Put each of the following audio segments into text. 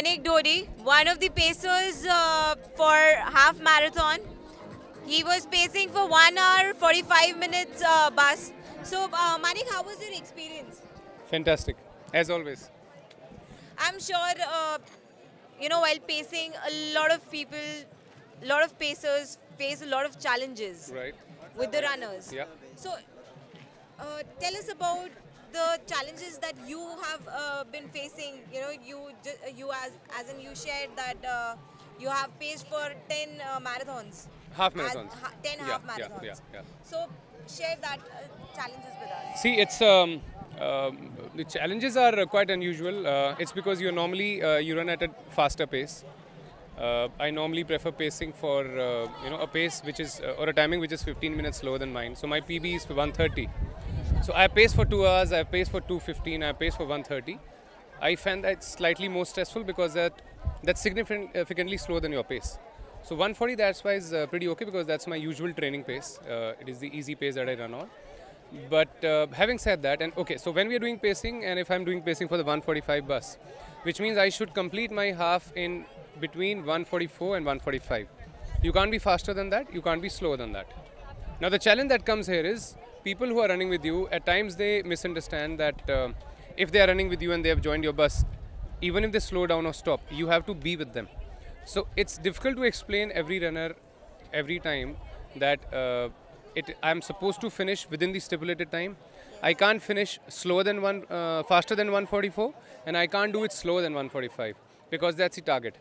Manik Dhodhi, one of the pacers uh, for half marathon. He was pacing for 1 hour 45 minutes uh, bus. So, uh, Manik, how was your experience? Fantastic, as always. I'm sure, uh, you know, while pacing, a lot of people, a lot of pacers face a lot of challenges Right. with the runners. Yeah. So, uh, tell us about the challenges that you have uh, been facing. You know, you uh, you as as in you shared that uh, you have paced for 10 uh, marathons. Half marathons. ha- 10 Yeah, half marathons. yeah, yeah. So, share that uh, challenges with us. See, it's um, um, the challenges are quite unusual. Uh, it's because you normally uh, you run at a faster pace. Uh, I normally prefer pacing for uh, you know a pace which is uh, or a timing which is 15 minutes slower than mine. So my PB is 130. So I pace for two hours. I pace for 215. I pace for 130. I find that slightly more stressful because that that's significantly slower than your pace. So 140 that's why is uh, pretty okay because that's my usual training pace. Uh, it is the easy pace that I run on. But uh, having said that, and okay, so when we are doing pacing, and if I'm doing pacing for the 145 bus, which means I should complete my half in between 144 and 145. You can't be faster than that, you can't be slower than that. Now, the challenge that comes here is people who are running with you, at times they misunderstand that uh, if they are running with you and they have joined your bus, even if they slow down or stop, you have to be with them. So it's difficult to explain every runner every time that uh, it I'm supposed to finish within the stipulated time. I can't finish slower than one, uh, faster than 144, and I can't do it slower than 145 because that's the target.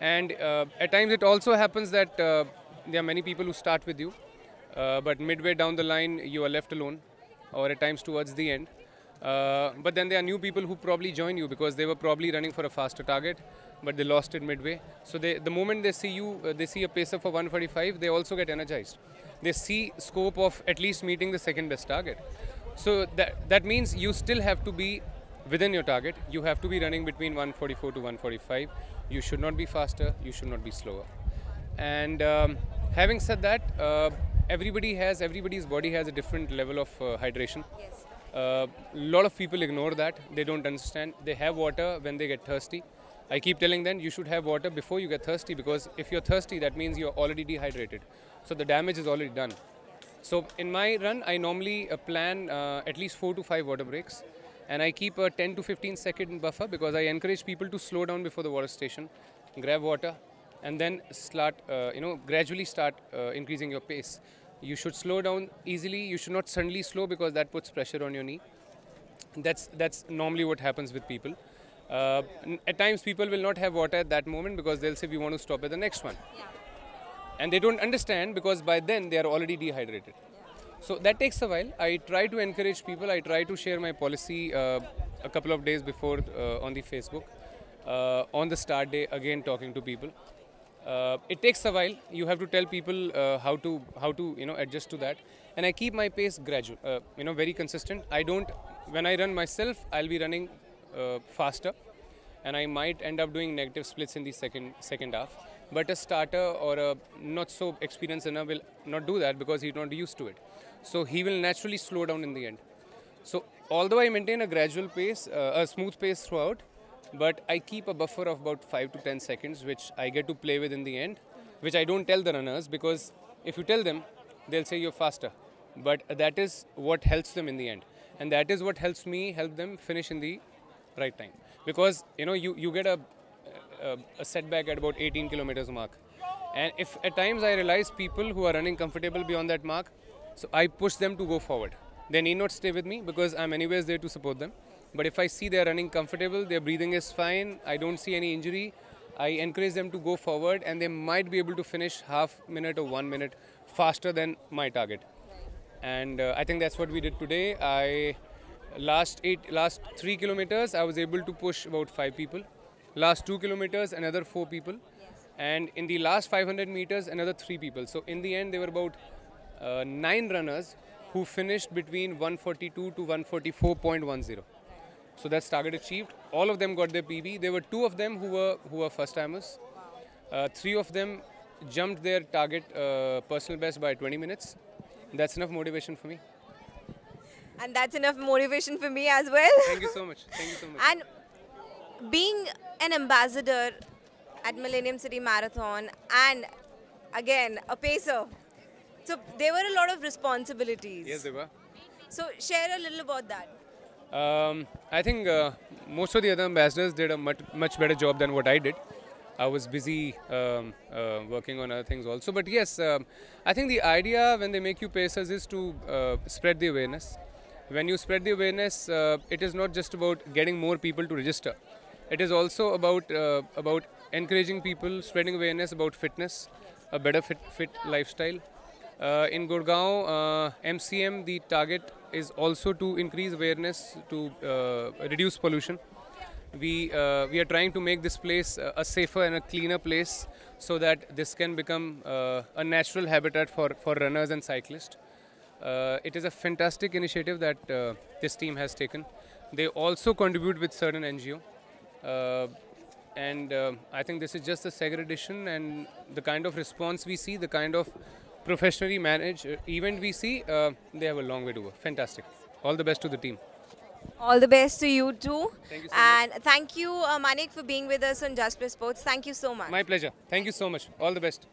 And uh, at times it also happens that uh, there are many people who start with you, uh, but midway down the line you are left alone, or at times towards the end. Uh, but then there are new people who probably join you because they were probably running for a faster target, but they lost it midway. So they, the moment they see you, uh, they see a pacer for 145, they also get energized. They see scope of at least meeting the second best target. So that that means you still have to be within your target. You have to be running between 144 to 145. You should not be faster. You should not be slower. And um, having said that, uh, everybody has everybody's body has a different level of uh, hydration. Yes. A lot of people ignore that. They don't understand. They have water when they get thirsty. I keep telling them you should have water before you get thirsty because if you're thirsty, that means you're already dehydrated. So the damage is already done. So in my run, I normally uh, plan uh, at least four to five water breaks, and I keep a 10 to 15 second buffer because I encourage people to slow down before the water station, grab water, and then start, uh, you know, gradually start uh, increasing your pace. You should slow down easily. You should not suddenly slow because that puts pressure on your knee. That's that's normally what happens with people. Uh, at times, people will not have water at that moment because they'll say we want to stop at the next one and they don't understand because by then they are already dehydrated. So that takes a while. I try to encourage people. I try to share my policy uh, a couple of days before uh, on the Facebook. Uh, on the start day, again talking to people. Uh, it takes a while. You have to tell people uh, how to how to you know adjust to that. And I keep my pace gradual, uh, you know, very consistent. I don't. When I run myself, I'll be running uh, faster and I might end up doing negative splits in the second second half. But a starter or a not so experienced runner will not do that because he's not used to it. So he will naturally slow down in the end. So although I maintain a gradual pace, uh, a smooth pace throughout, but I keep a buffer of about five to ten seconds, which I get to play with in the end, which I don't tell the runners because if you tell them, they'll say you're faster. But that is what helps them in the end, and that is what helps me help them finish in the right time. Because you know you you get a a, a setback at about 18 kilometers mark, and if at times I realize people who are running comfortable beyond that mark, so I push them to go forward. They need not stay with me because I'm anyways there to support them. But if I see they're running comfortable, their breathing is fine, I don't see any injury, I encourage them to go forward and they might be able to finish half minute or one minute faster than my target. And uh, I think that's what we did today. I last eight, last three kilometers, I was able to push about five people. Last two kilometers, another four people. And in the last 500 meters, another three people. So in the end, there were about uh, nine runners who finished between 142 to 144.10. So that's target achieved. All of them got their PB. There were two of them who were who were first timers. Uh, three of them jumped their target uh, personal best by 20 minutes. That's enough motivation for me. And that's enough motivation for me as well. Thank you so much. Thank you so much. and being an ambassador at Millennium City Marathon and again a pacer. So there were a lot of responsibilities. Yes, they were. So share a little about that. Um, I think uh, most of the other ambassadors did a much, much better job than what I did. I was busy um, uh, working on other things also. But yes, um, I think the idea when they make you pacers is to uh, spread the awareness. When you spread the awareness, uh, it is not just about getting more people to register. It is also about uh, about encouraging people, spreading awareness about fitness, a better fit, fit lifestyle. Uh, in Gurgaon, MCM, the target is also to increase awareness to uh, reduce pollution. We, uh, we are trying to make this place uh, a safer and a cleaner place so that this can become uh, a natural habitat for, for runners and cyclists. Uh, it is a fantastic initiative that uh, this team has taken. They also contribute with certain NGO. And I think this is just the second edition, and the kind of response we see, the kind of professionally managed uh, event we see, uh, they have a long way to go. Fantastic. All the best to the team. All the best to you too. Thank you so and much. thank you, uh, Manik, for being with us on Just Sports. Thank you so much. My pleasure. Thank you so much. All the best.